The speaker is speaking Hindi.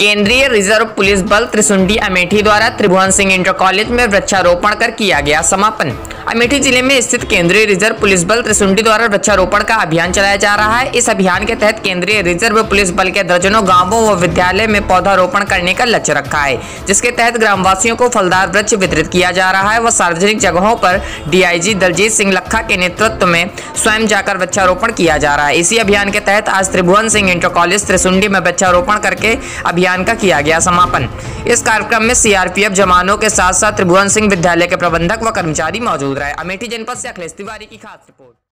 केंद्रीय रिज़र्व पुलिस बल त्रिसुंडी अमेठी द्वारा त्रिभुवन सिंह इंटर कॉलेज में वृक्षारोपण कर किया गया समापन। अमेठी ज़िले में स्थित केंद्रीय रिज़र्व पुलिस बल त्रिसुंडी द्वारा वृक्षारोपण का अभियान चलाया जा रहा है। इस अभियान के तहत केंद्रीय रिज़र्व पुलिस बल के दर्जनों गाँवों व विद्यालय में पौधारोपण करने का लक्ष्य रखा है, जिसके तहत ग्रामवासियों को फलदार वृक्ष वितरित किया जा रहा है व सार्वजनिक जगहों पर डीआईजी दलजीत सिंह लखा के नेतृत्व में स्वयं जाकर वृक्षारोपण किया जा रहा है। इसी अभियान के तहत आज त्रिभुवन सिंह इंटर कॉलेज त्रिसुंडी में वृक्षारोपण करके अभियान का किया गया समापन। इस कार्यक्रम में सीआरपीएफ जवानों के साथ साथ त्रिभुवन सिंह विद्यालय के प्रबंधक व कर्मचारी मौजूद रहे। अमेठी जनपद से अखिलेश तिवारी की खास रिपोर्ट।